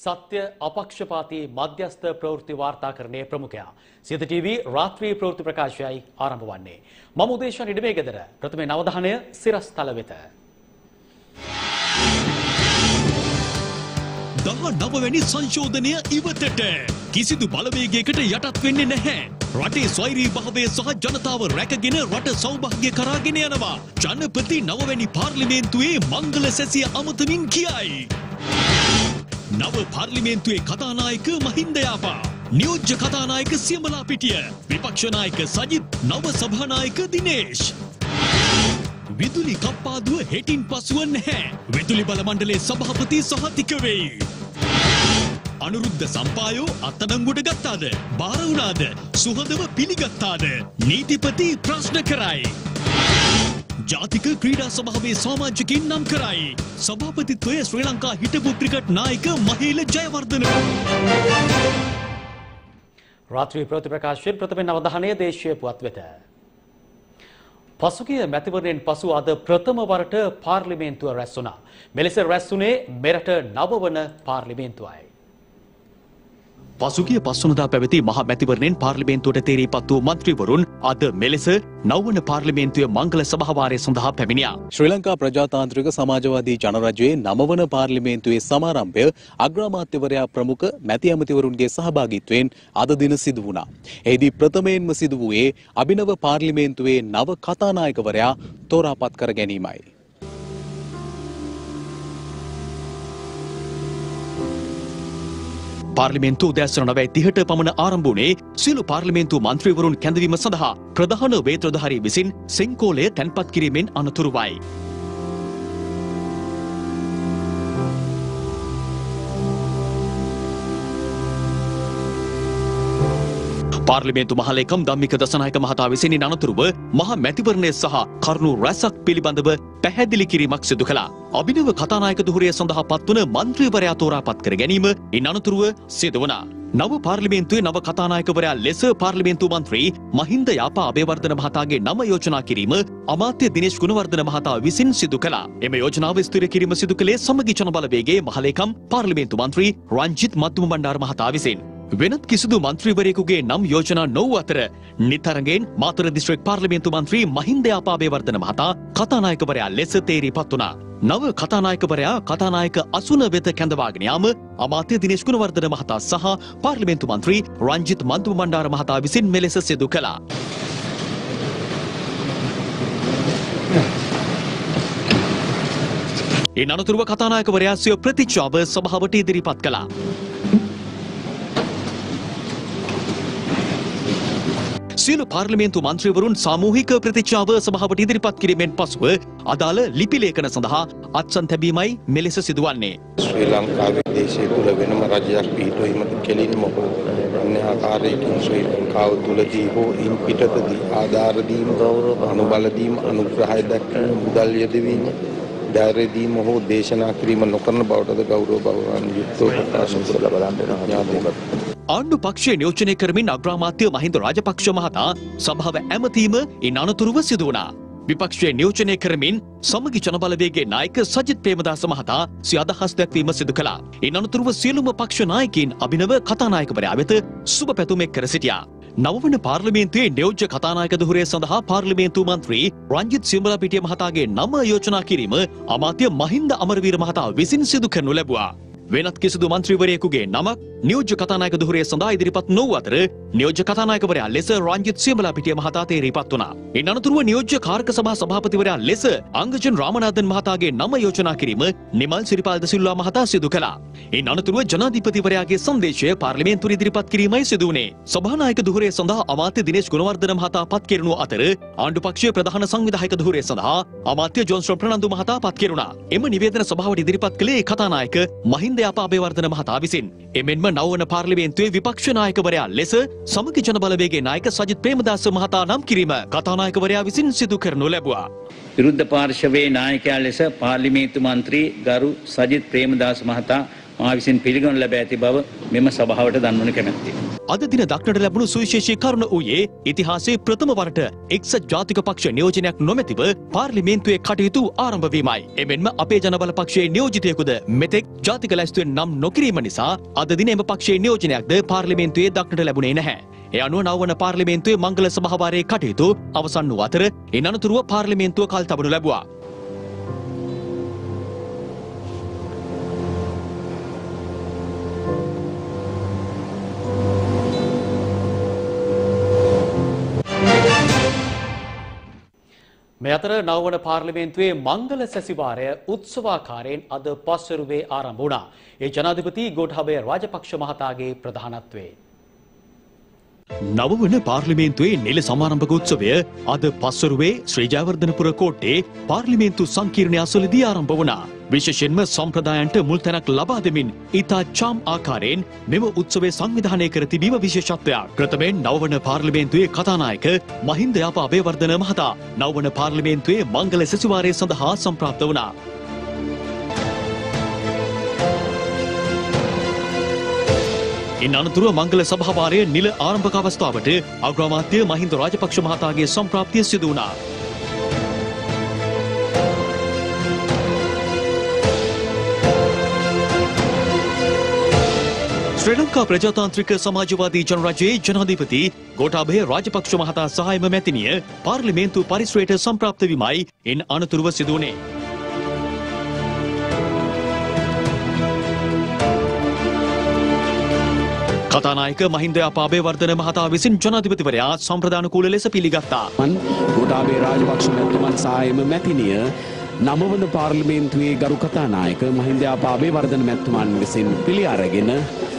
ආයිබෝන් සත්‍ය අපක්ෂපාතී මධ්‍යස්ථ ප්‍රවෘත්ති වාර්තාකරණයේ ප්‍රමුඛයා සිත ටීවී රාත්‍රී ප්‍රවෘත්ති ප්‍රකාශයයි ආරම්භ වන්නේ මම උදේශන් ඉඩමේ ගෙදර ප්‍රථමයෙන් අවධානය සිරස්තල වෙත දහ නවවැනි සංශෝධනය ඉවතට කිසිදු බලවේගයකට යටත් වෙන්නේ නැහැ. රටේ ස්වෛරී භාවය සහ ජනතාව රැකගෙන රට සෞභාග්‍ය කරාගෙන යනවා. ජනපති නවවැනි පාර්ලිමේන්තුවේ මංගල සැසිය අමතමින් කියයි. නව පාර්ලිමේන්තුවේ කතානායක මහින්ද යාපා. නියෝජ්‍ය කතානායක සියමලා පිටිය. විපක්ෂනායක සජිත් නව සභානායක දිනේෂ්. විදුලි කප්පාදුව හෙටින් පසුව නැහැ. විදුලි බල මණ්ඩලයේ සභාපති සහතික වෙයි. අනුරුද්ධ සම්පායෝ අත්අඩංගුවට ගත්තාද? බාර වුණාද? සුහදව පිළිගත්තාද? නීතිපති ප්‍රශ්න කරයි. ජාතික ක්‍රීඩා සභාවේ සමාජිකින් නම් කරයි. සභාපතිත්වය ශ්‍රී ලංකා හිටපු ක්‍රිකට් නායක මහේල ජයවර්ධන. රාත්‍රී ප්‍රවෘත්ති ප්‍රකාශයෙන් ප්‍රථමයෙන් අවධානය දේශීය පුවත් වෙත පසුගිය මැතිවරණයෙන් පසු අද ප්‍රථම වරට පාර්ලිමේන්තුව රැස් වුණා. මෙලෙස රැස් වුණේ මෙරට නවවන පාර්ලිමේන්තුවයි. පසුගිය පස්වනදා පැවති මහ මැතිවරණයෙන් පාර්ලිමේන්තුවට තේරීපත් වූ මන්ත්‍රීවරුන් අද මෙලෙස නවවන පාර්ලිමේන්තුවේ මංගල සභාවාරය සඳහා පැමිණියා. ශ්‍රී ලංකා ප්‍රජාතාන්ත්‍රික සමාජවාදී ජනරජයේ නමවන පාර්ලිමේන්තුවේ සමාරම්භය අග්‍රාමාත්‍යවරයා ප්‍රමුඛ මැති ඇමතිවරුන්ගේ සහභාගිත්වයෙන් අද දින සිදු වුණා. එහිදී ප්‍රථමයෙන්ම සිදු වූයේ අභිනව පාර්ලිමේන්තුවේ නව කතානායකවරයා තෝරාපත් කර ගැනීමයි. පාර්ලිමේන්තු උදෑසන නවයි තිහට පමණ ආරම්භුණේ සියලු පාර්ලිමේන්තු මන්ත්‍රීවරුන් කැඳවීම සඳහා ප්‍රධාන වේත්‍රධාරී විසින් සෙංකෝලය තැන්පත් කිරීමෙන් අනතුරුවයි. පාර්ලිමේන්තු මහලේකම් ධම්මික දසනායක මහතා විසිනි අනතුරුව මහ මැතිවරණය සහ කරුණු රැසක් පිළිබඳව පැහැදිලි කිරීමක් සිදු කළා. අභිනව කතානායක දුහුරිය සඳහා පත්වන මන්ත්‍රීවරයා තෝරාපත් කර ගැනීම ඉන් අනතුරුව සිදු වුණා. නව පාර්ලිමේන්තුවේ නව කතානායකවරයා ලෙස පාර්ලිමේන්තු මන්ත්‍රී මහින්ද යාපා අබේවර්ධන මහතාගේ නම යෝජනා කිරීම අමාත්‍ය දිනේශ් ගුණවර්ධන මහතා විසින් සිදු කළා. එම යෝජනාව ස්ථිර කිරීම සිදු කළේ සමගි ජන බලවේගයේ මහලේකම් පාර්ලිමේන්තු මන්ත්‍රී රංජිත් මත්තුම බණ්ඩාර මහතා විසින්. වෙනත් කිසිදු මන්ත්‍රීවරයෙකුගේ නම් යෝජනා නොවූ අතර නිතරගෙන් මාතර දිස්ත්‍රික් පාර්ලිමේන්තු මන්ත්‍රී මහින්ද යාපාබේවර්ධන මහතා කතානායකවරයා ලෙස තේරීපත් වුණා. නව කතානායකවරයා කතානායක අසුන වෙත කැඳවාගෙන යාම අමාත්‍ය දිනේශ් ගුණවර්ධන මහතා සහ පාර්ලිමේන්තු මන්ත්‍රී රංජිත් මන්තුම බණ්ඩාර මහතා විසින් මෙලෙස සිදු කළා. ඉන් අනතුරුව කතානායකවරයා සිය ප්‍රතිචාව සභාවට ඉදිරිපත් කළා. සියලු පාර්ලිමේන්තු මන්ත්‍රීවරුන් සාමූහික ප්‍රතිචාව සභාවට ඉදිරිපත් කිරීමෙන් පසුව අදාළ ලිපිලේඛන සඳහා අත්සන් තැබීමයි මෙලෙස සිදුවන්නේ. ශ්‍රී ලංකාවේ දේශය තුළ වෙනම රජයක් පිහිටුවීමට කෙලින්ම හෝ අන්‍යාකාරයකින් ශ්‍රී ලංකාව තුළදී හෝ ඉන් පිටතදී ආධාර දීම අනුබල දීම අනුග්‍රහය දක්වීම මුදල් යෙදවීම ධෛර්ය දීම හෝ දේශනා කිරීම නොකරන බවටද ගෞරව බවයන් යුක්තව ප්‍රකාශ කරලා බලන්න ආණ්ඩු පක්ෂය නියෝජනය කරමින් අග්‍රාමාත්‍ය මහින්ද රාජපක්ෂ මහතා සභාව ඇමතීම ඉන් අනතුරුව සිදු වුණා. විපක්ෂය නියෝජනය කරමින් සමගි ජනබලවේගේ නායක සජිත් ප්‍රේමදාස මහතා සිය අදහස් දැක්වීම සිදු කළා. ඉන් අනතුරුව සියලුම පක්ෂ නායකින් අභිනව කතානායකවරයා වෙත සුබ පැතුම් එක් කර සිටියා. නවවන පාර්ලිමේන්තුවේ නියෝජ්‍ය කතානායක දුහුරේ සඳහා පාර්ලිමේන්තු මන්ත්‍රී රංජිත් සියඹලා පිටිය මහතාගේ නම යෝජනා කිරීම අමාත්‍ය මහින්ද අමරවීර මහතා විසින් සිදු කරනු ලැබුවා. වෙනත් කිසිදු මන්ත්‍රීවරයෙකුගේ නමක් නියෝජ්‍ය කතානායක දුහුරේ සඳහා ඉදිරිපත් නොවූ අතර නියෝජ්‍ය කතානායකවරයා ලෙස රංජිත් සියඹලා පිටිය මහතා තේරීපත් වුණා. ඉන් අනතුරුව නියෝජ්‍ය කාර්ක සභා සභාපතිවරයා ලෙස අංගජන් රාමනාදන් මහතාගේ නම යෝජනා කිරීම නිමල් සිරිපාල් ද සිල්වා මහතා සිදු කළා. ඉන් අනතුරුව ජනාධිපතිවරයාගේ සංදේශය පාර්ලිමේන්තුවේ ඉදිරිපත් කිරීමයි සිදු වුණේ. සභානායක දුහුරේ සඳහා අමාත්‍ය දිනේශ් ගුණවර්ධන මහතා පත් කෙරුණු අතර ආණ්ඩු පක්ෂයේ ප්‍රධාන සංවිධායක දුහුරේ සඳහා අමාත්‍ය ජොන්ස්ටන් ප්‍රනන්දු මහතා පත් කෙරුණා. එම නිවේදන සභාවට ඉදිරිපත් කළේ කතානායක මහින්ද යාපාබේවර්ධන මහතා විසින්. එමෙන්ම නවවන පාර්ලිමේන්තුවේ විපක්ෂ නායකවරයා ලෙස සමගි ජන බලවේගේ නායක සජිත් ප්‍රේමදාස මහතා නම් කිරීම කතානායකවරයා විසින් සිදු කරනු ලැබුවා. විරුද්ධ පාර්ශවයේ නායකයා ලෙස පාර්ලිමේන්තු මන්ත්‍රී ගරු සජිත් ප්‍රේමදාස මහතා මා විසින් පිළිගනු ලැබ ඇති බව මෙම සභාවට දන්වන කැමැත්තේ. අද දින දක්නට ලැබුණු සුවිශේෂී කරුණ වූයේ ඉතිහාසයේ ප්‍රථම වරට එක්සත් ජාතික පක්ෂ නියෝජනයක් නොමැතිව පාර්ලිමේන්තුවේ කටයුතු ආරම්භවීමයි. එමෙන්ම අපේ ජනබල පක්ෂයේ නියෝජිතයෙකුද මෙතෙක් ජාතික ලැස්තුවෙන් නම් නොකිරීම නිසා අද දින එම පක්ෂයේ නියෝජනයක්ද පාර්ලිමේන්තුවේ දක්නට ලැබුණේ නැහැ. ඒ අනුව නවවන පාර්ලිමේන්තුවේ මංගල සභාවාරයේ කටයුතු අවසන් වූ අතර ඉන් අනතුරුව පාර්ලිමේන්තුව කල් තබනු ලැබුවා. මේ අතර නවවන පාර්ලිමේන්තුවේ මංගල සැසිවාරය උත්සවාකාරයෙන් අද පස්වරුවේ ආරම්භ වුණා. ඒ ජනාධිපති ගෝඨාභය රාජපක්ෂ මහතාගේ ප්‍රධානත්වයෙන්. නවවන පාර්ලිමේන්තුවේ නිල සමාරම්භක උත්සවය අද පස්වරුවේ ශ්‍රී ජයවර්ධනපුර කෝට්ටේ පාර්ලිමේන්තු සංකීර්ණය අසලදී ආරම්භ වුණා. විශේෂයෙන්ම සම්ප්‍රදායන්ට මුල් තැනක් ලබා දෙමින් ඉතා චාම් ආකාරයෙන් මෙම උත්සවය සංවිධානය කර තිබීම විශේෂත්වයක්. ප්‍රථමයෙන් නවවන පාර්ලිමේන්තුවේ කතානායක මහින්ද යාප අබේවර්ධන මහතා නවවන පාර්ලිමේන්තුවේ මංගල සැසිවාරය සඳහා සම්ප්‍රාප්ත වුණා. ඉන් අනතුරුව මංගල සභාවාරය නිල ආරම්භක අවස්ථාවට අග්‍රාමාත්‍ය මහින්ද රාජපක්ෂ මහතාගේ සම්ප්‍රාප්තිය සිදු වුණා. ශ්‍රී ලංකා ප්‍රජාතාන්ත්‍රික සමාජවාදී ජනරජයේ ජනාධිපති ගෝඨාභය රාජපක්ෂ මහතා සහායම මැතිනිය පාර්ලිමේන්තු පරිශ්‍රයට සම්ප්‍රාප්ත වීමයි ඉන් අනතුරුව සිදු වුණේ. කතානායක මහින්ද අපාබේ වර්ධන මහතා විසින් ජනාධිපතිවරයා සම්ප්‍රදානුකූල ලෙස පිළිගත්තා. මන් ගොඩාබේ රාජපක්ෂ මැතිතුමන් සහායම මැතිනිය නමවන පාර්ලිමේන්තුවේ ගරු කතානායක මහින්දයාපාබේ වර්ධන මැත්තුමන් විසින් පිළි අරගෙන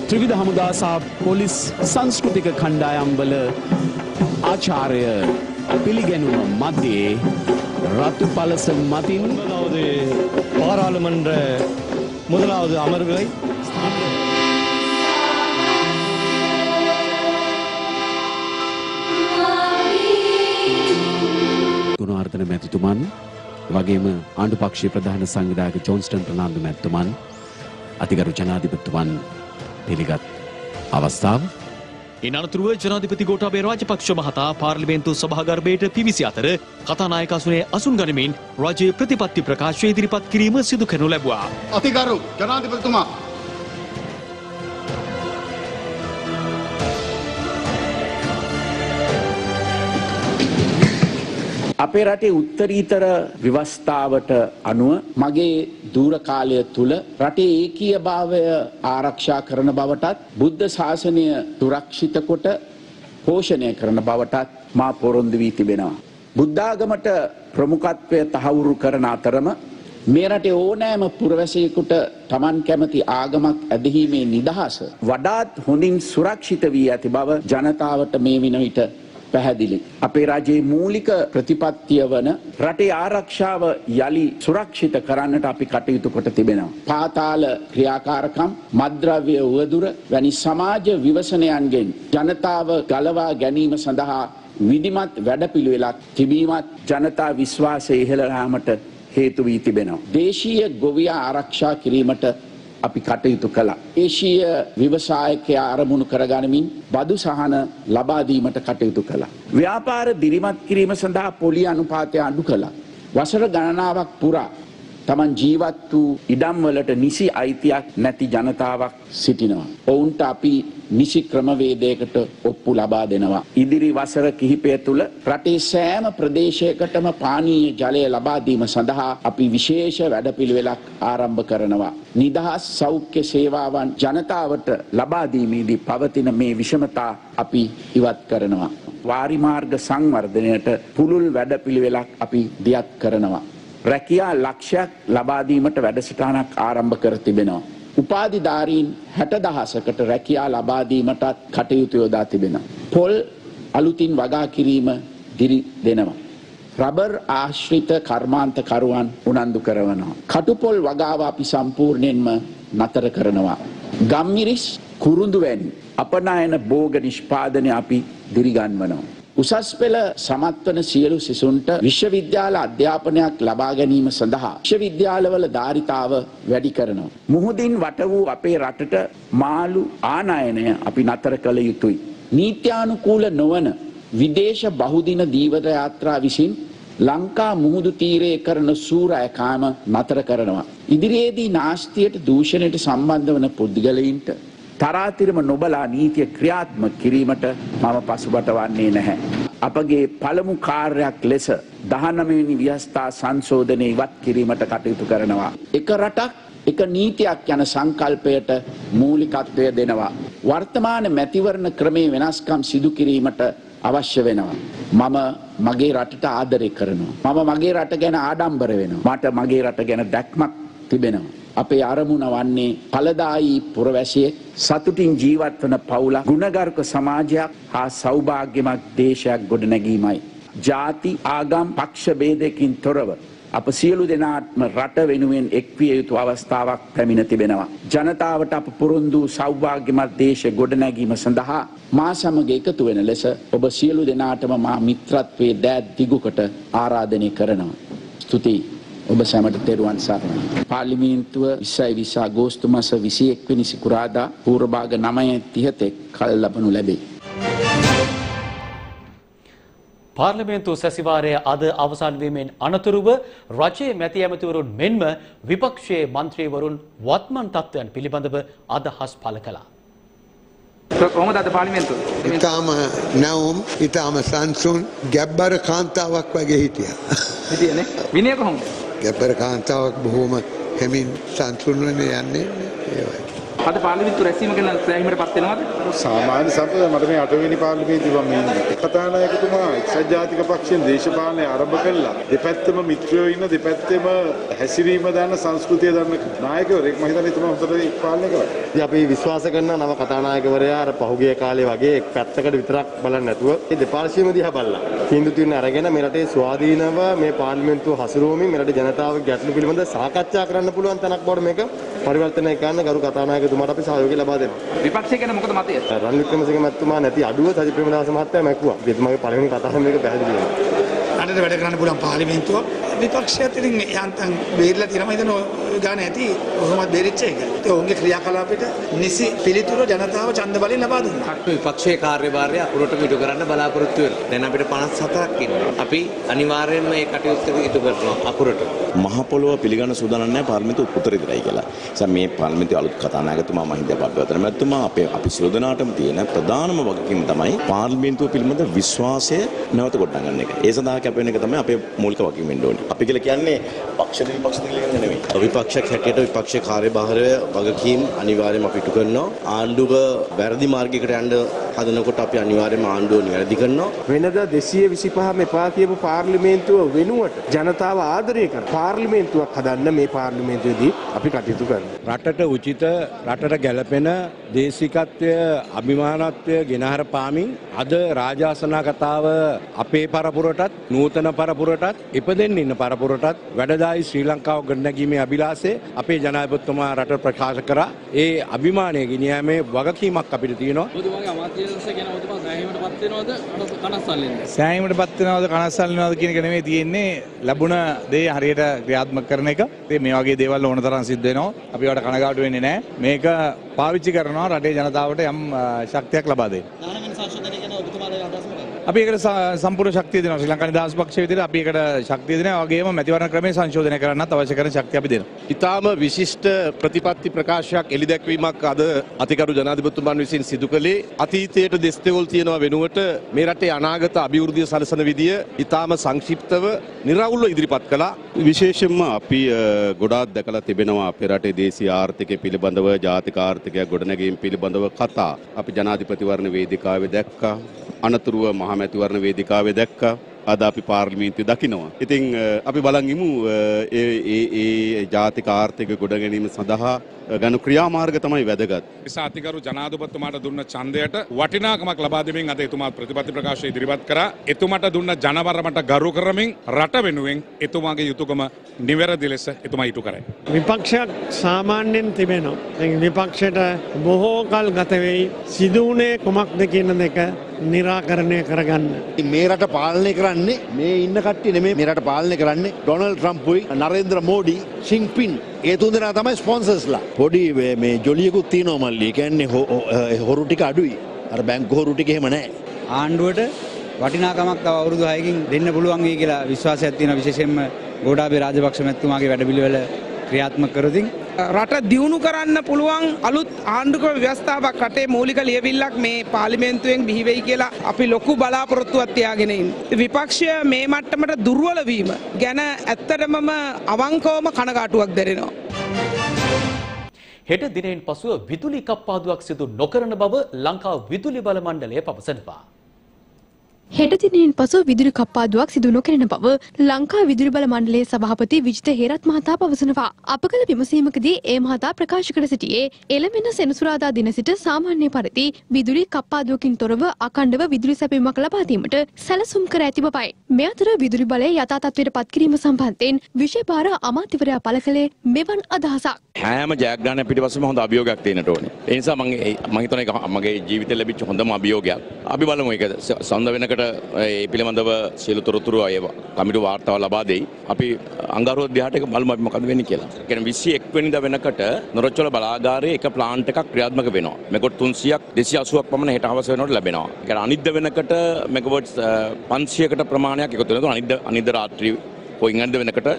ත්‍රිවිධ හමුදා සහ පොලිස් සංස්කෘතික කණ්ඩායම්වල ආචාරය පිළිගැනුම මධ්‍යයේ රතු පලස මතින් முதலாவது பாராளுமன்ற முதலாவது அமர்வை ගුණාර්ධන මැතිතුමන් වගේම ආණ්ඩු පක්ෂයේ ප්‍රධාන සංවිධායක ජෝන්ස්ටන් ප්‍රනාන්දු මැතිතුමන් අතිගරු ජනාධිපතිතුමන් පිළිගත් අවස්ථාව ඉන් අනතුරුව ජනාධිපති ගෝඨාභය රාජපක්ෂ මහතා පාර්ලිමේන්තු සභාගර්භයට පිවිසි අතර කතානායක අසුනේ අසුන් ගනිමින් රජයේ ප්‍රතිපත්ති ප්‍රකාශය ඉදිරිපත් කිරීම සිදු කරනු ලැබුවා. අතිගරු ජනාධිපතිතුමා අපේ රටේ උත්තරීතර ව්‍යවස්ථාවට අනුව මගේ දූර කාලය තුළ රටේ ඒකීය භාවය ආරක්ෂා කරන බවටත් බුද්ධ ශාසනය සුරක්ෂිත කොට පෝෂණය කරන බවටත් මා පොරොන්දු වී තිබෙනවා. බුද්ධාගමට ප්‍රමුඛත්වය තහවුරු කරන අතරම මේ රටේ ඕනෑම පුරවැසියෙකුට තමන් කැමති ආගමක් ඇදහීමේ නිදහස වඩාත් හොඳින් සුරක්ෂිත වී ඇති බව ජනතාවට මේ වින විට පැහැදිලි. අපේ රජයේ මූලික ප්‍රතිපත්තිය වන රටේ ආරක්ෂාව යළි සුරක්ෂිත කරන්නට අපි කටයුතු කොට තිබෙනවා. පාතාල ක්‍රියාකාරකම් මද්‍රව්‍ය උවදුර වැනි සමාජ විවසනයන්ගෙන් ජනතාව ගලවා ගැනීම සඳහා විධිමත් වැඩපිළිවෙලක් තිබීමත් ජනතා විශ්වාසය ඉහළයාමට හේතු වී තිබෙනවා. දේශීය ගොවියා ආරක්ෂා කිරීමට අපි කටයුතු කළා. ඒශීය විවසායකයා අරමුණු කරගනිමින් බදු සහන ලබාදීමට කටයුතු කළා. ව්‍යාපාර දිරිමත් කිරීම සඳහා පොලි අනුපාතය අඩු කළා. වසර ගණනාවක් පුරා තමන් ජීවත් වූ ඉඩම්වලට නිසි අයිතියක් නැති ජනතාවක් සිටිනවා. ඔවුන්ට අපි නිසි ක්‍රමවේදයකට ඔප්පු ලබා දෙනවා. ඉදිරි වසර කිහිපය තුළ රටේ සෑම ප්‍රදේශයකටම පානීය ජලය ලබාදීම සඳහා අපි විශේෂ වැඩපිළිවෙලක් ආරම්භ කරනවා. නිදහස් සෞඛ්‍ය සේවාවන් ජනතාවට ලබාදීමේදී පවතින මේ විෂමතා අපි ඉවත් කරනවා. වාරිමාර්ග සංවර්ධනයට පුළුල් වැඩපිළිවෙලක් අපි දියත් කරනවා. රැකියා ලක්ෂයක් ලබාදීමට වැඩසටානක් ආරම්භ කර තිබෙනවා. උපාධිධාරීන් හැට දහසකට රැකියා ලබාදීමටත් කටයුතු යොදා තිබෙනවා. පොල් අලුතින් වගා කිරීම දිරි දෙනවා. රබර් ආශ්‍රිත කර්මාන්තකරුවන් උනන්දු කරවනවා. කටුපොල් වගාව අපි සම්පූර්ණයෙන්ම නතර කරනවා. ගම්මිරිස් කුරුඳු වැනි අපනායන බෝග නිෂ්පාදනය අපි දිරිගන්වනවා. උසස් පෙළ සමත්වන සියලු සිසුන්ට විශ්වවිද්‍යාල අධ්‍යාපනයක් ලබා ගැනීම සඳහා විශ්වවිද්‍යාලවල ධාරිතාව වැඩි කරනවා. මුහුදින් වට වූ අපේ රටට මාළු ආනයනය අපි නතර කළ යුතුයි. නීත්‍යානුකූල නොවන විදේශ බහුදින දීවර යාත්‍රා විසින් ලංකා මුහුදු තීරයේ කරන සූරයකාම නතර කරනවා. ඉදිරියේදී නාස්තියට දූෂණයට සම්බන්ධ වන පුද්ගලයින්ට තරාතිරම නොබලා නීතිය ක්‍රියාත්ම කිරීමට මම පසුබට වන්නේ නැහැ. අපගේ පළමු කාර්යක් ලෙස දහනමනි ව්‍යස්ථා සංශෝධනය ඉවත් කිරීමට කටයුතු කරනවා. එක රටක් එක නීතියක් යන සංකල්පයට මූලිකත්වය දෙනවා. වර්තමාන මැතිවරණ ක්‍රමේ වෙනස්කම් සිදු කිරීමට අවශ්‍ය වෙනවා. මම මගේ රටට ආදරය කරනවා. මම මගේ රට ගැන ආඩම්බර වෙනවා. මට මගේ රට ගැන දැක්මක් තිබෙනවා. අපේ අරමුණ වන්නේ පලදායි පුරවැසිය සතුටින් ජීවත් වන පවුල ගුණගර්ක සමාජයක් හා සෞභාග්‍යමක් දේශයක් ගොඩනැගීමයි. ජාති ආගම් පක්ෂබේදයකින් තොරව. අප සියලු දෙනාත්ම රට වෙනුවෙන් එක්විය යුතු අවස්ථාවක් පැමිණ තිබෙනවා. ජනතාවට අප පුරුන්දු සෞභාග්‍යමත් දේශ ගොඩනැගීම සඳහා මා සමග එකතු වෙන ලෙස ඔබ සියලු දෙනාටම මා මිත්‍රත්වයේ දෑත් දිගුකට ආරාධනය කරනවා. ස්තුතියි. ඔබ සැමට තෙරුවන් සරණයි. පාර්ලිමේන්තුව විස්සයි විසා ගෝස්තු මස විසි එක්වනි සිකුරාදා පූර්භාග නමය තිහතෙක් කල් ලබනු ලැබේ. පාර්ලිමේන්තු සැසිවාරය අද අවසන් වීමෙන් අනතුරුව රජයේ මැති ඇමතිවරුන් මෙන්ම විපක්ෂයේ මන්ත්‍රීවරුන් වත්මන් තත්ත්වයන් පිළිබඳව අදහස් පළ කළා. කොහොමද අද පාර්ලිමේන්තුව? ඉතාම නැවුම් ඉතාම සංසුන් ගැබ්බර කාන්තාවක් වගේ හිටියා. හිටියනේ. විනය කොහොමද? ගැබ්බර කාන්තාවක් බොහොම හෙමින් සංසුන්වන යන්නේ ඒ වගේ. අද පාර්ලිමේන්තු රැස්වීම ගැන සෑහීමට පත් වෙනවද? සාමාන්‍ය සම්ප්‍රදාය මට මේ අටවෙනි පාර්ලිමේන්තුව මම ඉන්නේ. කතානායකතුමා එක්සත් ජාතික පක්ෂයෙන් දේශපාලනය ආරම්භ කළා. දෙපැත්තම මිත්‍රයෝ ඉන්න දෙපැත්තෙම හැසිරීම දන්න සංස්කෘතිය දන්න නායකවරයෙක් මම හිතන්නේ එතුමා හොඳට පාලනය කරා. ඉතින් අපි විශ්වාස කරන නව කතානායකවරයා අර පහුගිය කාලේ වගේ එක් පැත්තකට විතරක් බලන්නේ නැතුව මේ දෙපාර්ශ්වයම දිහා බලලා තීන්දුව తీරන අරගෙන මේ රටේ ස්වාධීනව මේ පාර්ලිමේන්තුව හසුරුවමින් මේ රටේ ජනතාවගේ ගැටලු පිළිබඳව සාකච්ඡා කරන්න පුළුවන් තැනක් බවට මේක පරිවර්තනය කරන්න ගරු කතානායකතුමාට අපි සහයෝගය ලබා දෙනවා. විපක්ෂය ගැන මොකද මතය? රන් වික්‍රමසිංහ මැතිතුමා නැති අඩුව සජිත් ප්‍රේමදාස මහත්තයා මැකුවා. එතුමාගේ පළවෙනි කතාව මේක පැහැදිලි වෙනවා. රටට වැඩ කරන්න පුළුවන් පාර්ලිමේන්තුව විපක්ෂයත් ඉතින් යන්තම් බේරලා තියෙනවා ඔය ගාන ඇති කොහොමද බේරිච්ච එක. ඒ ඔවුන්ගේ ක්‍රියාකලාපයට නිසි පිළිතුර ජනතාව ඡන්ද බලයෙන් ලබා දුන්නා. විපක්ෂයේ කාර්යභාරය අකුරටම ඉටු කරන්න බලාපොරොත්තු වෙනවා. දැන් අපිට 57ක් ඉන්නවා. අපි අනිවාර්යයෙන්ම මේ කටයුත්ත ඉටු කරනවා අකුරට. මහ පොළොව පිළිගන්න සූදානම් නැහැ පාර්ලිමේන්තුව උත්තර ඉදිරියයි කියලා. නිසා මේ පාර්ලිමේන්තුවේ අලුත් කතානායකතුමා මහින්ද බබ්බවතන මැතිතුමා අපේ අපි සියලු දෙනාටම තියෙන ප්‍රධානම වගකීම තමයි පාර්ලිමේන්තුව පිළිබඳ විශ්වාසය නැවත ගොඩනගන්න එක. ඒ සඳහා කැපෙන එක තමයි අපේ මූලික වගකීම වෙන්න ඕනේ. අපි කියලා කියන්නේ පක්ෂ විපක්ෂ දෙකක් නෙවෙයි. විපක්ෂයක් හැටියට විපක්ෂ කාර්යභාරය වගකීම් අනිවාර්යයෙන්ම අපි ඉටු කරනවා. ආණ්ඩුව වැරදි මාර්ගයකට යන්න හදනකොට අපි අනිවාර්යයෙන්ම ආණ්ඩුව නිවැරදි කරනවා. වෙනදා 225 මෙපා කියපු පාර්ලිමේන්තුව වෙනුවට ජනතාව ආදරය කරන පාර්ලිමේන්තුවක් හදන්න මේ පාර්ලිමේන්තුවේදී අපි කටයුතු කරනවා. රටට උචිත රටට ගැලපෙන දේශිකත්වය අභිමානත්වය ගෙනහර පාමින් අද රාජාසනා කතාව අපේ පරපුරටත් නූතන පරපුරටත් ඉපදෙන්න ඉන්න පරපුරටත් වැඩදායි ශ්‍රී ලංකාව ගොඩනැගීමේ අභිලාෂය අපේ ජනාධිපතිතුමා රට ප්‍රකාශ කරා ඒ අභිමානය ගෙනියීමේ වගකීමක් අපිට තියෙනවා. සෑහීමට පත් වෙනවද කනස්සල් වෙනවද කියන එක නෙමෙයි තියෙන්නේ ලැබුණ දේ හරියට ක්‍රියාත්මක කරන එක. ඉතින් මේ වගේ දේවල් ඕන තරම් සිද්ධ වෙනවා. අපි වට කනගාටු වෙන්නේ නැහැ. මේක පාවිච්චි කරනවා රටේ ජනතාවට යම් ශක්තියක් ලබා දෙන්න. අපි ඒකට සම්පූර්ණ ශක්තිය දෙනවා ශ්‍රී ලංකා නිදහස් පක්ෂය විදිහට අපි ඒකට ශක්තිය දෙනවා වගේම මැතිවරණ ක්‍රමය සංශෝධනය කරන්නත් අවශ්‍ය කරන ශක්තිය අපි දෙනවා. ඉතාම විශිෂ්ට ප්‍රතිපත්ති ප්‍රකාශයක් එළිදැක්වීමක් අද අතිකරු ජනාධිපතිතුමන් විසින් සිදු කළේ අතීතයට දෙස්තෙවල් තියෙනවා වෙනුවට මේ රටේ අනාගත අභිවෘද්ධිය සලසන විදිය ඉතාම සංක්ෂිප්තව නිරවුල්ව ඉදිරිපත් කළා. විශේෂයෙන්ම අපි ගොඩාක් දැකලා තිබෙනවා අපේ රටේ දේශීය ආර්ථිකය පිළිබඳව ජාතික ආර්ථිකයක් ගොඩනැගීම පිළිබඳව කතා. අපි ජනාධිපතිවරණ වේදිකාවේ දැක්කා. අනතුරුව මහමැතිවරණ වේදිකාවේ දැක්කා. අද අපි පාර්ලිමේන්තුවේ දකිනවා. ඉතින් අපි බලන් ඉමු ඒ ඒ ඒ ජාතික ආර්ථික ගොඩගැනීම සඳහා ගනු ක්‍රියාමාර්ග තමයි වැදගත්. සාතිකරු ජනාධපතිතුමාට දුන්න ඡන්දයට වටිනාකමක් ලබා දෙමින් අද එතුමා ප්‍රතිපත්ති ප්‍රකාශය ඉදිරිපත් කරා. එතුමාට දුන්න ජනවරමට ගරු කරමින් රට වෙනුවෙන් එතුමාගේ යුතුයකම නිවැරදි ලෙස එතුමා ඉටු කරයි. විපක්ෂයක් සාමාන්‍යයෙන් තිබෙනවා. විපක්ෂයට බොහෝ කල් ගත වෙයි සිදු වුණේ කුමක්ද කියන දෙක නිරාකරණය කරගන්න. මේ රට පාලනය කරන්නේ මේ ඉන්න කට්ටිය නෙමේ මේ රට පාලනය කරන්නේ ඩොනල්ඩ් ට්‍රම්ප්ුයි නරේන්ද්‍ර මෝඩි ෂින්පින් ඒ තුන් දෙනා තමයි ස්පොන්සර්ස්ලා. පොඩි මේ ජොලියකුත් තියෙනවා මල්ලි. කියන්නේ හොරු ටික අඩුයි. අර බැංකු හොරු ටික එහෙම නැහැ. ආණ්ඩුවට වටිනාකමක් තව අවුරුදු 6කින් දෙන්න පුළුවන් වෙයි කියලා විශ්වාසයක් තියෙනවා විශේෂයෙන්ම ගෝඨාභය රාජපක්ෂ මැතිතුමාගේ වැඩපිළිවෙල ක්‍රියාත්මක කරොතින් රට දියුණු කරන්න පුළුවන් අලුත් ආණ්ඩුක ව්‍යවස්ථාවක් රටේ මූලික ලියවිල්ලක් මේ පාර්ලිමේන්තුවෙන් බිහිවෙයි කියලා අපි ලොකු බලාපොරොත්තුවක් තියාගෙන ඉන්නේ. විපක්ෂය මේ මට්ටමට දුර්වල වීම ගැන ඇත්තටමම අවංකවම කනගාටුවක් දැනෙනවා. හෙට දිනෙන් පසුව විදුලි කප්පාදුවක් සිදු නොකරන බව ලංකා විදුලි බල මණ්ඩලය පවසනවා. හෙට දිනෙන් පසු විදුලි කප්පාදුවක් සිදු නොකරන බව ලංකා විදුලි බල මණ්ඩලයේ සභාපති විජිත හේරත් මහතා පවසනවා. අප කළ විමසීමකදී ඒ මහතා ප්‍රකාශ කර සිටියේ එළමෙන සෙනසුරාදා දින සිට සාමාන්‍ය පරිදි විදුලි කප්පාදුවකින් තොරව අකණ්ඩව විදුලි සැපීමක් ලබා දීමට සැලසුම් කර ඇති බවයි. මේ අතර විදුලි බලය යථා තත්ත්වයට පත් කිරීම සම්බන්ධයෙන් විශේෂ අමාත්‍යවරයා පළ කළේ මෙවන් අදහසක්. හැම ජයග්‍රහණයක් පිටිපස්සෙම හොඳ අභියෝගයක් තියෙනට ඕනේ. ඒ නිසා මම මම හිතන එක මගේ ජීවිතේ ලැබිච්ච හොඳම අභියෝගයක්. අපි බලමු ඒක සඳ වෙනකට ඒ පිළිබඳව සියලු තොරතුරු අය කමිටු වාර්තාව ලබා දෙයි. අපි අංගාරුව දිහාට ඒක බලමු අපි මොකද වෙන්නේ කියලා. ඒ කියන්නේ 21 වෙනිදා වෙනකොට නොරොච්චොල බලාගාරයේ එක ප්ලාන්ට් එකක් ක්‍රියාත්මක වෙනවා. මෙගොට් 300ක් 280ක් පමණ හෙට හවස වෙනකොට ලැබෙනවා. ඒ කියන්නේ අනිද්ද වෙනකොට මෙගවොට්ස් 500කට ප්‍රමාණයක් එකතු වෙනවා. අනිද්ද අනිද්ද රාත්‍රී පොයින් වෙනකොට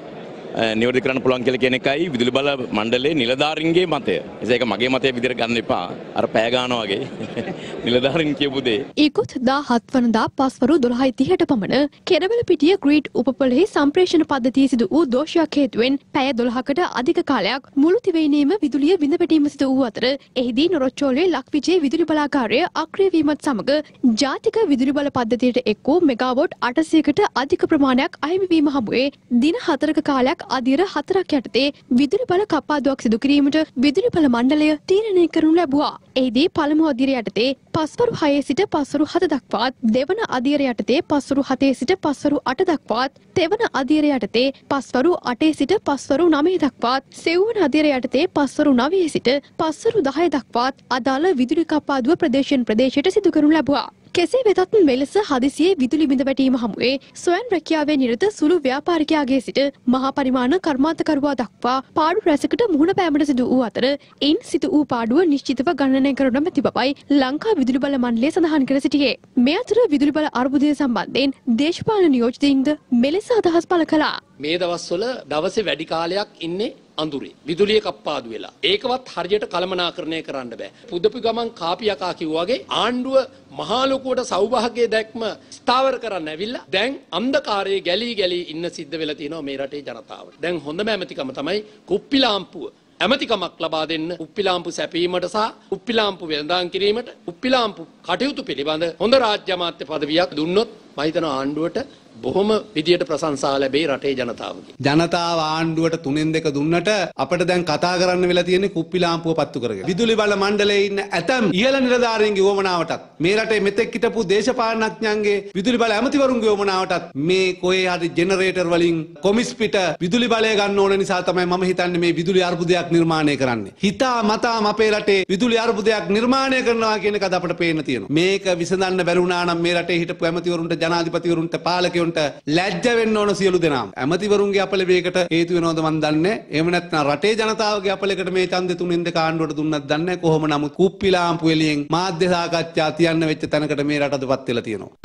නිවැරදි කරන්න පුළුවන් කියලා කියන එකයි විදුලි බල මණ්ඩලයේ නිලධාරීන්ගේ මතය. ඒක මගේ මතය විදිහට ගන්න එපා. අර පෑ ගන්නවා වගේ. නිලධාරීන් කියපු දේ. ඉකුත් 17 වනදා පස්වරු 12:30ට පමණ කෙරවල පිටිය ග්‍රීඩ් උපපොළෙහි සම්ප්‍රේෂණ පද්ධතිය සිදු වූ දෝෂයක් හේතුවෙන් පැය 12කට අධික කාලයක් මුළු තිවයිනේම විදුලිය බිඳ වැටීම සිදු වූ අතර එහිදී නොරොච්චෝලේ ලක්විජේ විදුලි බලාගාරය අක්‍රිය වීමත් සමග ජාතික විදුලි බල පද්ධතියට එක් වූ මෙගාවොට් 800කට අධික ප්‍රමාණයක් අහිමි වීම හමුවේ දින 4ක කාලයක් අධීර හතරක් යටතේ විදුලි බල කප්පාදුවක් සිදු කිරීමට විදුලි බල මණ්ඩලය තීරණය කරනු ලැබුවා. එහිදී පළමු අධීර යටතේ පස්වරු 6 සිට පස්වරු 7 දක්වාත් දෙවන අධීර යටතේ පස්වරු 7 සිට පස්වරු 8 දක්වාත් තෙවන අධීර යටතේ පස්වරු 8 සිට පස්වරු 9 දක්වාත් සෙව්වන අධීර යටතේ පස්වරු 9 සිට පස්වරු 10 දක්වාත් අදාළ විදුලි කප්පාදුව ප්‍රදේශයෙන් ප්‍රදේශයට සිදු කරනු ලැබුවා. කෙසේ වෙතත් මෙලෙස හදිසියේ විදුලි බිඳ වැටීම හමුවේ ස්වයන් රැකියාවේ නිරත සුළු ව්‍යාපාරිකයාගේ සිට මහා පරිමාණ කර්මාන්තකරුවා දක්වා පාඩු රැසකට මුහුණ පෑමට සිදු වූ අතර ඉන් සිදු වූ පාඩුව නිශ්චිතව ගණනය කරනු මැති බවයි ලංකා විදුලි බල මණ්ඩලය සඳහන් කර සිටියේ. මේ අතර විදුලි බල අර්බුදය සම්බන්ධයෙන් දේශපාලන නියෝජිතින්ද මෙලෙස අදහස් පළ කළා. මේ දවස්වල දවසේ වැඩි කාලයක් ඉන්නේ අඳුරේ. විදුලිය කප්පාදු වෙලා. ඒකවත් හරියට කළමනාකරණය කරන්න බෑ. පුදපු ගමන් කාපි යකා කිව්වා වගේ ආණ්ඩුව මහා ලොකුවට සෞභාග්‍ය දැක්ම ස්ථාවර කරන්න ඇවිල්ලා දැන් අන්ධකාරයේ ගැලී ගැලී ඉන්න සිද්ධ වෙලා තියෙනවා මේ රටේ ජනතාවට. දැන් හොඳම ඇමතිකම තමයි කුප්පිලාම්පුව ඇමතිකමක් ලබා දෙන්න උප්පිලාම්පු සැපීමට සහ උප්පිලාම්පු වෙළඳාම් කිරීමට උප්පිලාම්පු කටයුතු පිළිබඳ හොඳ රාජ්‍ය අමාත්‍ය පදවියක් දුන්නොත් මම හිතනවා ආණ්ඩුවට බොහොම විදියට ප්‍රශංසා ලැබේ රටේ ජනතාවගේ. ජනතාව ආණ්ඩුවට තුනෙන් දෙක දුන්නට අපිට දැන් කතා කරන්න වෙලා තියෙන්නේ කුප්පි ලාම්පුව පත්තු කරගෙන. විදුලි බල මණ්ඩලයේ ඉන්න ඇතම් ඉහළ නිලධාරීන්ගේ වමනාවටත් මේ රටේ මෙතෙක් හිටපු දේශපාලනඥයන්ගේ විදුලි බල ඇමතිවරුන්ගේ වමනාවටත් මේ කොහේ හරි ජෙනරේටර් වලින් කොමිස් පිට විදුලි බලය ගන්න ඕන නිසා තමයි මම හිතන්නේ මේ විදුලි අර්බුදයක් නිර්මාණය කරන්නේ. හිතා මතාම අපේ රටේ විදුලි අර්බුදයක් නිර්මාණය කරනවා කියන එක අපට පේන්න තියෙනවා. මේක විසඳන්න බැරි වුණා නම් මේ රටේ හිටපු ඇමතිවරුන්ට ජනාධිපතිවරුන්ට පාලකයන්ට ලැජ්ජ වෙන්න ඕන සියලු දෙනාම. ඇමතිවරුන්ගේ අපලවේකට හේතු වෙනවද මන් දන්නේ. එහෙම නැත්නම් රටේ ජනතාවගේ අපලයකට මේ ඡන්දෙ තුනෙන් දෙක ආණ්ඩුවට දුන්නත් දන්නේ කොහොම නමුත් කුප්පිලාම්පු එළියෙන් මාධ්‍ය සාකච්ඡා තියන්න වෙච්ච තැනකට මේ රටදපත් වෙලා තියෙනවා.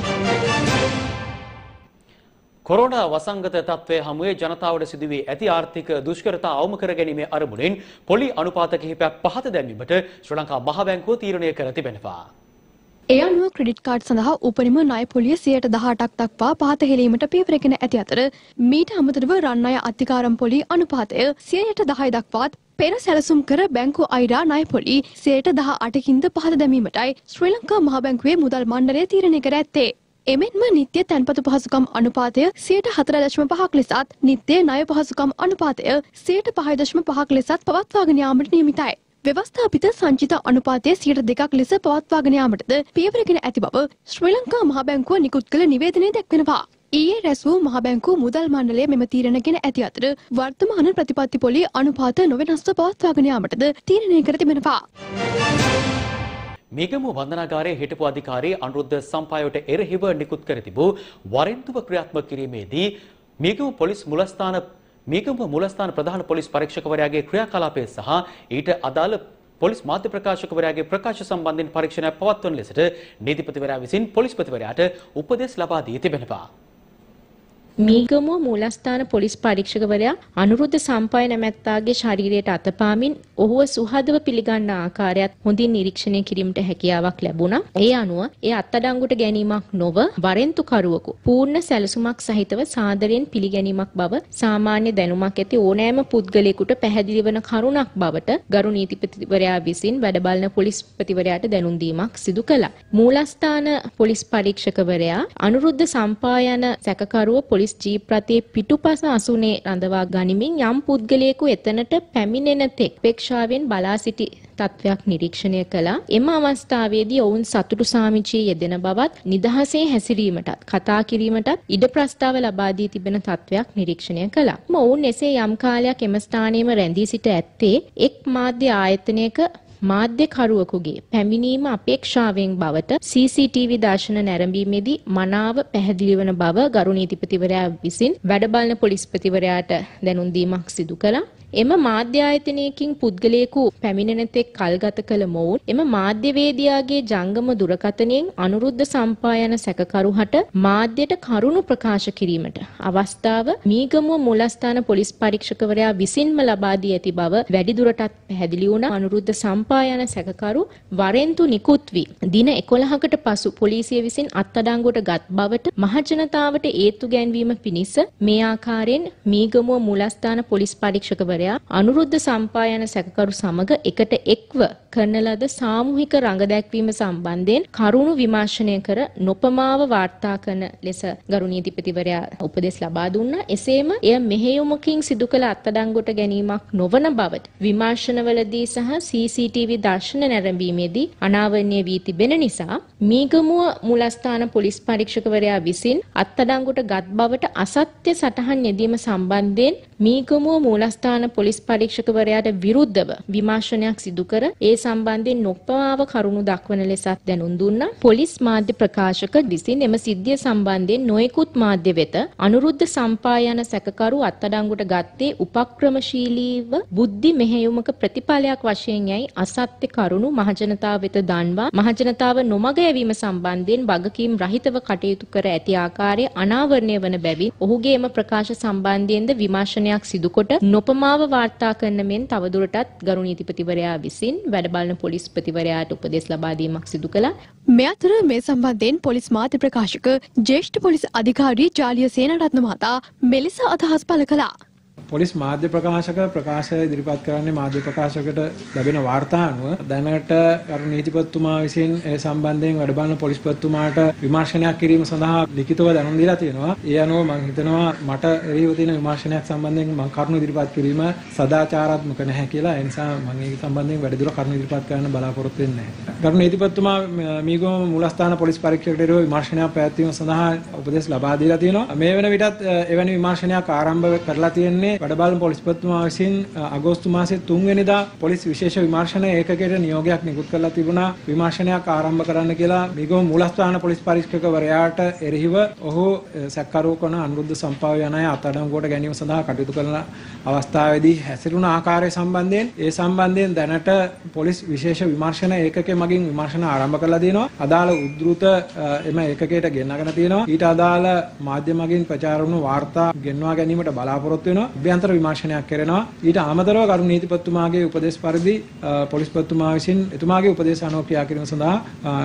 කොරෝනා වසංගත තත්ත්වය හමුවේ ජනතාවට සිදුවී ඇති ආර්ථික දුෂ්කරතා අවම කර ගැනීමේ අරමුණෙන් පොලි අනුපාත කිහිපයක් පහත දැමීමට ශ්‍රී ලංකා මහ බැංකුව තීරණය කර තිබෙනවා. ඒ අනුව ක්‍රෙඩිට් කාඩ් සඳහා උපරිම ණය පොලිය 118ක් දක්වා පහත හෙලීමට පියවරගෙන ඇති අතර මීට අමතරව රන් අය අධිකාරම් පොලි අනුපාතය 110 දක්වාත් පෙර සැලසුම් කර බැංකු අයිරා ණය පොලි 118කින්ද පහත දැමීමටයි ශ්‍රී ලංකා මහ බැංකුවේ මුදල් මණ්ඩලය තීරණය කර ඇත්තේ. එමෙන්ම නිත්‍ය තැන්පතු පහසුකම් අනුපාතය 104.5ක් ලෙසත් නිත්‍ය ණය පහසුකම් අනුපාතය 105.5ක් ලෙසත් පවත්වාගෙන යාමට නියමිතයි. ව්‍යවස්ථාපිත සංචිත අනුපාතය සියට දෙකක් ලෙස පවත්වාගෙන යාමටද පියවරගෙන ඇති බව ශ්‍රී ලංකා මහ බැංකුව නිකුත් කළ නිවේදනයේ දැක්වෙනවා. ඊයේ රැස් වූ මහ බැංකුව මුදල් මණ්ඩලය මෙම තීරණගෙන ඇති අතර වර්තමාන ප්‍රතිපත්ති පොලි අනුපාත නොවෙනස්ව පවත්වාගෙන යාමටද තීරණය කර තිබෙනවා. මිගමු වන්දනාගාරයේ හිටපු අධිකාරී අනුරුද්ධ සම්පායෝට එරෙහිව නිකුත් කර තිබූ වරෙන්තුව ක්‍රියාත්මක කිරීමේදී මිගමු පොලිස් මුලස්ථාන මිගමු මුලස්ථාන ප්‍රධාන පොලිස් පරීක්ෂකවරයාගේ ක්‍රියාකලාපය සහ ඊට අදාළ පොලිස් මාධ්‍ය ප්‍රකාශකවරයාගේ ප්‍රකාශ සම්බන්ධයෙන් පරීක්ෂණයක් පවත්වන ලෙසට නීතිපතිවරයා විසින් පොලිස්පතිවරයාට උපදෙස් ලබා දී තිබෙනවා. මීගමුව මූලස්ථාන පොලිස් පරීක්ෂකවරයා අනුරුද්ධ සම්පාය නැමැත්තාගේ ශරීරයට අතපාමින් ඔහුව සුහදව පිළිගන්න ආකාරයත් හොඳින් නිරීක්ෂණය කිරීමට හැකියාවක් ලැබුණා. ඒ අනුව ඒ අත්අඩංගුවට ගැනීමක් නොව වරෙන්තුකරුවෙකු පූර්ණ සැලසුමක් සහිතව සාදරයෙන් පිළිගැනීමක් බව සාමාන්‍ය දැනුමක් ඇති ඕනෑම පුද්ගලයෙකුට පැහැදිලි වන කරුණක් බවට ගරු නීතිපතිවරයා විසින් වැඩබලන පොලිස්පතිවරයාට දැනුම් දීමක් සිදු කළා. මූලස්ථාන පොලිස් පරීක්ෂකවරයා අනුරුද්ධ සම්පායන සැකකරුව පොලිස් පොලිස් ජීප් රථයේ පිටුපස අසුනේ රඳවා ගනිමින් යම් පුද්ගලයෙකු එතනට පැමිණෙන තෙක් පේක්ෂාවෙන් බලා සිටි තත්වයක් නිරීක්ෂණය කළා. එම අවස්ථාවේදී ඔවුන් සතුටු සාමිචියේ යෙදෙන බවත් නිදහසේ හැසිරීමටත් කතා කිරීමටත් ඉඩ ප්‍රස්තාව ලබා දී තිබෙන තත්වයක් නිරීක්ෂණය කළා. ඔවුන් එසේ යම් කාලයක් එම ස්ථානයේම රැඳී සිට ඇත්තේ එක් මාධ්‍ය ආයතනයක මාධ්‍යකරුවෙකුගේ පැමිණීම අපේක්ෂාවෙන් බවට CCTV දර්ශන නැරඹීමේදී මනාව පැහැදිලි වන බව ගරු නීතිපතිවරයා විසින් වැඩබලන පොලිස්පතිවරයාට දැනුම් දීමක් සිදු කළා. එම මාධ්‍ය ආයතනයකින් පුද්ගලයෙකු පැමිණෙන තෙක් කල්ගත කළ මොවුන් එම මාධ්‍යවේදියාගේ ජංගම දුරකථනයෙන් අනුරුද්ධ සම්පායන සැකකරුහට මාධ්‍යයට කරුණු ප්‍රකාශ කිරීමට අවස්ථාව මීගමුව මුලස්ථාන පොලිස් පරීක්ෂකවරයා විසින්ම ලබා දී ඇති බව වැඩිදුරටත් පැහැදිලි වුණ අනුරුද්ධ සම්පායන සැකකරු වරෙන්තු නිකුත් වී දින 11කට පසු පොලිසිය විසින් අත්අඩංගුවට ගත් බවට මහජනතාවට ඒත්තු ගැන්වීම පිණිස මේ ආකාරයෙන් මීගමුව මුලස්ථාන පොලිස් පරීක්ෂකවරයා මන්ත්‍රීවරයා අනුරුද්ධ සම්පායන සැකකරු සමග එකට එක්ව කරන ලද සාමූහික රඟ දැක්වීම සම්බන්ධයෙන් කරුණු විමර්ශනය කර නොපමාව වාර්තා කරන ලෙස ගරු නීතිපතිවරයා උපදෙස් ලබා දුන්නා. එසේම එය මෙහෙයුමකින් සිදු කළ අත්අඩංගුවට ගැනීමක් නොවන බවට විමර්ශනවලදී සහ CCTV දර්ශන නැරඹීමේදී අනාවරණය වී තිබෙන නිසා මීගමුව මුලස්ථාන පොලිස් පරීක්ෂකවරයා විසින් අත්අඩංගුවට ගත් බවට අසත්‍ය සටහන් යෙදීම සම්බන්ධයෙන් මීගමුව මූලස්ථාන පොලිස් පරීක්ෂකවරයාට විරුද්ධව විමර්ශනයක් සිදු කර ඒ සම්බන්ධයෙන් නොපමාව කරුණු දක්වන ලෙසත් දැනුම් දුන්නා. පොලිස් මාධ්‍ය ප්‍රකාශක විසින් එම සිද්ධිය සම්බන්ධයෙන් නොයෙකුත් මාධ්‍ය වෙත අනුරුද්ධ සම්පායන සැකකරු අත්අඩංගුවට ගත්තේ උපක්‍රමශීලීව බුද්ධි මෙහෙයුමක ප්‍රතිඵලයක් වශයෙන් යයි අසත්‍ය කරුණු මහජනතාව වෙත දන්වා මහජනතාව නොමග යැවීම සම්බන්ධයෙන් වගකීම් රහිතව කටයුතු කර ඇති ආකාරය අනාවරණය වන බැවින් ඔහුගේ එම ප්‍රකාශ සම්බන්ධයෙන්ද විමර්ශනයක් සිදුකොට නොපමාව වාර්තා කරන මෙන් තවදුරටත් ගරු නීතිපතිවරයා විසින් වැඩබලන පොලිස්පතිවරයාට උපදෙස් ලබා දීමක් සිදු කළා. මේ අතර මේ සම්බන්ධයෙන් පොලිස් මාධ්‍ය ප්‍රකාශක ජ්‍යෙෂ්ඨ පොලිස් අධිකාරී ජාලිය සේනරත්න මහතා මෙලෙස අදහස් පළ කළා. පොලිස් මාධ්‍ය ප්‍රකාශක ප්‍රකාශය ඉදිරිපත් කරන්නේ මාධ්‍ය ප්‍රකාශකට ලැබෙන වාර්තා අනුව දැනට අර නීතිපතිතුමා විසින් ඒ සම්බන්ධයෙන් වැඩ බලන පොලිස්පතිතුමාට විමර්ශනයක් කිරීම සඳහා ලිඛිතව දැනුම් දීලා තියෙනවා. ඒ අනුව මම හිතනවා මට එරෙහිව තියෙන විමර්ශනයක් සම්බන්ධයෙන් මම කරුණු ඉදිරිපත් කිරීම සදාචාරාත්මක නැහැ කියලා. ඒ නිසා මම ඒක සම්බන්ධයෙන් වැඩිදුර කරුණු ඉදිරිපත් කරන්න බලාපොරොත්තු වෙන්නේ නැහැ. ගරු නීතිපතිතුමා මීගම මූලස්ථාන පොලිස් පරීක්ෂකයට එරෙහිව විමර්ශනයක් පැවැත්වීම සඳහා උපදෙස් ලබා දීලා තියෙනවා. මේ වෙන විටත් එවැනි විමර්ශනයක් ආරම්භ කරලා තියෙන්නේ වැඩබලන පොලිස්පතිතුමා විසින් අගෝස්තු මාසයේ 3 වෙනිදා පොලිස් විශේෂ විමර්ශන ඒකකයට නියෝගයක් නිකුත් කරලා තිබුණා. විමර්ශනයක් ආරම්භ කරන්න කියලා මිගම මූලස්ථාන පොලිස් පරීක්ෂකවරයාට එරෙහිව ඔහු සැකකරුව කරන අනුරුද්ධ සම්පාව යන අය අත්අඩංගුවට ගැනීම සඳහා කටයුතු කරන අවස්ථාවේදී හැසිරුණ ආකාරය සම්බන්ධයෙන් ඒ සම්බන්ධයෙන් දැනට පොලිස් විශේෂ විමර්ශන ඒකකයේ මගින් විමර්ශන ආරම්භ කරලා දිනවා අදාළ උද්ෘත එම ඒකකයට ගෙන්නගෙන තියෙනවා. ඊට අදාළ මාධ්‍ය මගින් ප්‍රචාර වුණු වාර්තා ගෙන්වා ගැනීමට බලාපොරොත්තු වෙනවා. අභ්‍යන්තර විමර්ශනයක් කරනවා ඊට අමතරව කරු නීතිපතිතුමාගේ උපදේශ පරිදි පොලිස්පතිතුමා විසින් එතුමාගේ උපදේශ අනුව ක්‍රියා කිරීම සඳහා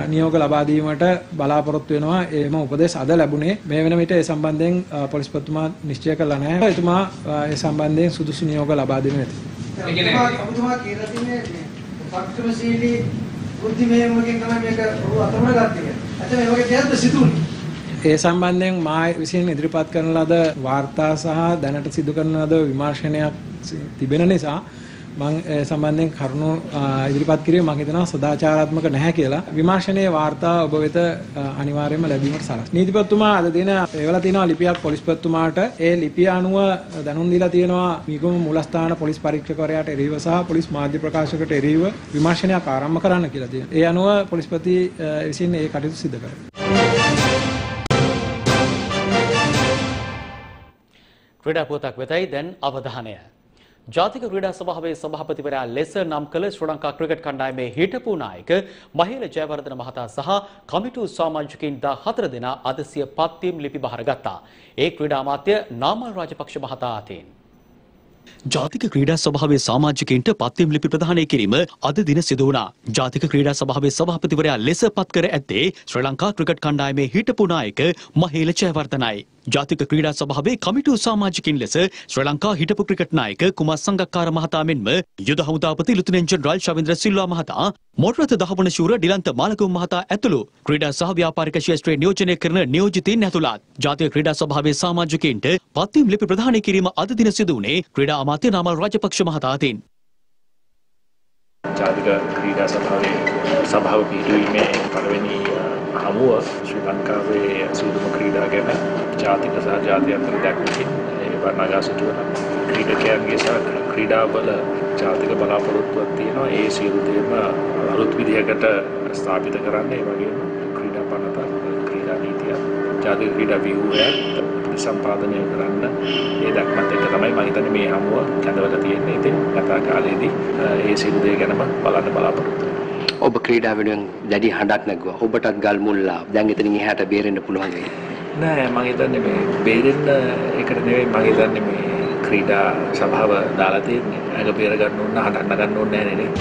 නියෝග ලබා දීමට බලාපොරොත්තු වෙනවා එම උපදේශ අද ලැබුණේ මේ වෙන විට ඒ සම්බන්ධයෙන් පොලිස්පතිතුමා නිශ්චය කළා නැහැ එතුමා ඒ සම්බන්ධයෙන් සුදුසු නියෝග ලබා දෙනු ඇත. ඒ කියන්නේ ඔබතුමා කියලා තින්නේ පක්ෂමශීලී බුද්ධි මෙහෙයුමකින් තමයි මේක ඔහු අතමුණ ගත්තේ. ඇත්තට මේ වගේ දෙයක්ද සිදුුනේ? ඒ සම්බන්ධයෙන් මා විසින් ඉදිරිපත් කරන ලද වාර්තා සහ දැනට සිදු කරන ලද විමර්ශනයක් තිබෙන නිසා මම ඒ සම්බන්ධයෙන් කරුණු අ, ඉදිරිපත් කිරීම මම හිතනවා සදාචාරාත්මක නැහැ කියලා. විමර්ශනයේ වාර්තා ඔබ වෙත අ, අනිවාර්යයෙන්ම ලැබීමට සලස්. නීතිපතිතුමා අද දින එවලා තියෙනවා ලිපියක් පොලිස්පතිතුමාට. ඒ ලිපිය අනුව දැනුම් දීලා තියෙනවා මීගම මූලස්ථාන පොලිස් පරීක්ෂකවරයාට එරෙහිව සහ පොලිස් මාධ්‍ය ප්‍රකාශකට එරෙහිව විමර්ශනයක් ආරම්භ කරන්න කියලා තියෙනවා. ඒ අනුව පොලිස්පති අ, විසින් ඒ කටයුතු සිදු කරනවා. ක්‍රීඩා පුවතක් වෙතයි දැන් අවධානය. ජාතික ක්‍රීඩා සභාවේ සභාපතිවරයා ලෙස නම් කළ ශ්‍රී ලංකා ක්‍රිකට් කණ්ඩායමේ හිටපු නායක මහේල ජයවර්ධන මහතා සහ කමිටු සාමාජිකයින් 14 දෙනා අද සිය පත්වීම් ලිපි බහර ගත්තා. ඒ ක්‍රීඩා අමාත්‍ය නාමල් රාජපක්ෂ මහතා අතින්. ජාතික ක්‍රීඩා සභාවේ සමාජිකයින්ට පත්වීම් ලිපි ප්‍රදානය කිරීම අද දින සිදු වුණා. ජාතික ක්‍රීඩා සභාවේ සභාපතිවරයා ලෙස පත් කර ඇත්තේ ශ්‍රී ලංකා ක්‍රිකට් කණ්ඩායමේ හිටපු නායක මහේල ජයවර්ධනයි. ජාතික ක්‍රීඩා සභාවේ කමිටුව සමාජිකින් ලෙස ශ්‍රී ලංකා හිටපු ක්‍රිකට් නායක කුමාර් සංගක්කාර මහතා මෙන්ම යුද හමුදාපති ලුතුනන් ජෙනරාල් ශවින්ද්‍ර සිල්වා මහතා මොටරත දහවන ශූර ඩිලන්ත මාලකුම් මහතා ඇතුළු ක්‍රීඩා සහ ව්‍යාපාරික ක්ෂේත්‍රයේ නියෝජනය කරන නියෝජිතයින් ඇතුළත් ජාතික ක්‍රීඩා සභාවේ සමාජිකයින්ට පත්වීම් ලිපි ප්‍රදානය කිරීම අද දින සිදු වුණේ ක්‍රීඩා අමාත්‍ය නාමල් රාජපක්ෂ මහතා අතින්. ජාතික ක්‍රීඩා සභාවේ සභාව පිහිටුවීමේ පළවෙනි හමුව ශ්‍රී ලංකාවේ සූදුම ක්‍රීඩා ගැන ජාතික සහ ජාත්‍යන්තර දැක්මකින් ඒ වර්ණගා සිටුවන ක්‍රීඩකයන්ගේ සහ ක්‍රීඩාබල ජාතික බලාපොරොත්තුවක් තියෙනවා. ඒ සියලු දේම අලුත් විදිහකට ස්ථාපිත කරන්න ඒ වගේම ක්‍රීඩා පනත ක්‍රීඩා නීතිය ජාතික ක්‍රීඩා ව්‍යූහයක් සම්පාදනය කරන්න ඒ දැක්මත් එක්ක තමයි මම හිතන්නේ මේ හමුව කැඳවලා තියෙන්නේ. ඉතින් ගතා කාලේදී ඒ සියලු දේ ගැනම බලන්න බලාපොරොත්තු ඔබ ක්‍රීඩා වෙනුවෙන් දැඩි හඬක් නැගුවා. ඔබටත් ගල් මුල්ලා. දැන් එතනින් එහාට බේරෙන්න පුළුවන් වෙයි. නෑ මම හිතන්නේ මේ බේරෙන්න ඒකට නෙවෙයි මම හිතන්නේ මේ ක්‍රීඩා සභාව දාලා තියෙන්නේ. ඒක බේර ගන්න ඕන හඬන්න ගන්න ඕනේ නෑ නේද?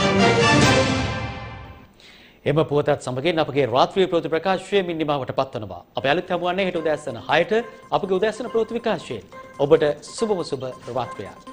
එම පුවතත් සමගින් අපගේ රාත්‍රී ප්‍රවෘත්ති ප්‍රකාශය මින් නිමාවට පත්වනවා. අප අලුත් හමුවන්නේ හෙට උදෑසන 6ට අපගේ උදෑසන ප්‍රවෘත්ති විකාශයෙන්. ඔබට සුබම සුබ රාත්‍රියක්.